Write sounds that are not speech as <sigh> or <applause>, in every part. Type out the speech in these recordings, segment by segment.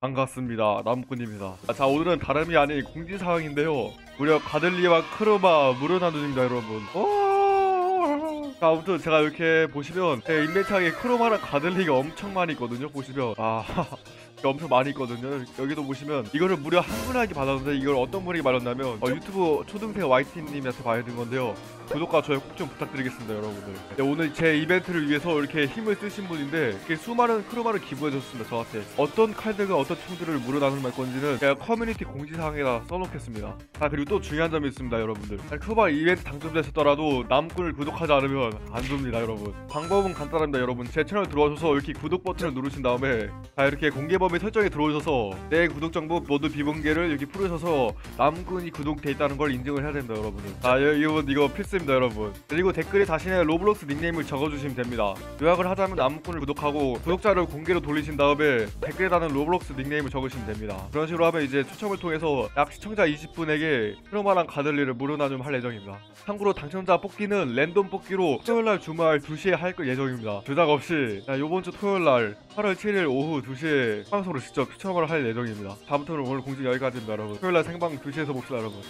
반갑습니다. 나무꾼입니다. 아, 자 오늘은 다름이 아닌 공지 사항인데요. 무려 godly와 chroma 무료 나눔입니다 여러분. 오! 자 아무튼 제가 이렇게 보시면 제 인벤창에 chroma랑 godly가 엄청 많이 있거든요. 보시면 아 <laughs> 엄청 많이 있거든요. 여기도 보시면 이거를 무려 한 분에게 받았는데 이걸 어떤 분에게 받았냐면 어, 유튜브 초등생 YT님한테 받은 건데요. 구독과 좋아요 꼭 좀 부탁드리겠습니다 여러분들. 네, 오늘 제 이벤트를 위해서 이렇게 힘을 쓰신 분인데 수많은 chroma를 기부해줬습니다 저한테. 어떤 칼들과 어떤 총들을 무료 나눔할 건지는 제가 커뮤니티 공지사항에다 써놓겠습니다. 아 그리고 또 중요한 점이 있습니다 여러분들. 아니, chroma 이벤트 당첨되셨더라도 나무꾼을 구독하지 않으면 안 줍니다 여러분. 방법은 간단합니다 여러분. 제 채널 들어와셔서 이렇게 구독 버튼을 누르신 다음에 자 이렇게 공개 범위 설정에 들어오셔서 내 구독 정보 모두 비공개를 이렇게 풀으셔서 나무꾼이 구독돼 있다는 걸 인증을 해야 됩니다 여러분들. 아 이거 이거 필수입니다 여러분. 그리고 댓글에 자신의 Roblox 닉네임을 적어주시면 됩니다. 요약을 하자면 나무꾼을 구독하고 구독자를 공개로 돌리신 다음에 댓글에 다는 Roblox 닉네임을 적으시면 됩니다. 그런 식으로 하면 이제 추첨을 통해서 약 시청자 20분에게 chroma랑 godly를 무료 나눔 할 예정입니다. 참고로 당첨자 뽑기는 랜덤 뽑기로 토요일날 주말 2시에 할 예정입니다. 조작 없이. 자, 요번 주 토요일날 8월 7일 오후 2시에 방송으로 직접 추첨을 할 예정입니다. 다음부터는 오늘 공지 여기까지입니다 여러분. 토요일날 생방 2시에서 봅시다 여러분.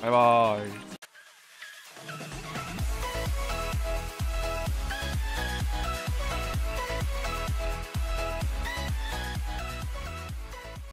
바이바이